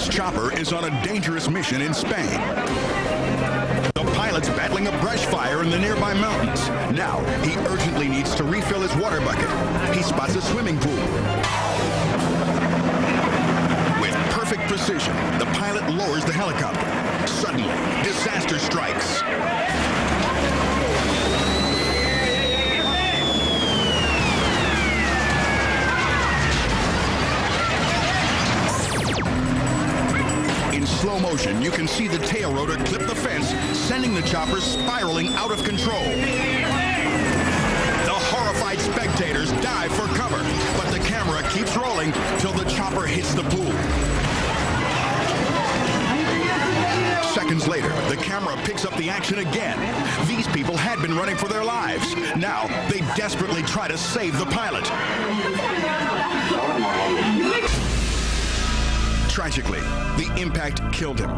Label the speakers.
Speaker 1: This chopper is on a dangerous mission in Spain. The pilot's battling a brush fire in the nearby mountains. Now, he urgently needs to refill his water bucket. He spots a swimming pool. With perfect precision, the pilot lowers the helicopter. Suddenly, disaster strikes. Slow motion, you can see the tail rotor clip the fence, sending the chopper spiraling out of control. The horrified spectators dive for cover, but the camera keeps rolling till the chopper hits the pool. Seconds later, the camera picks up the action again. These people had been running for their lives. Now, they desperately try to save the pilot. Tragically, the impact killed him.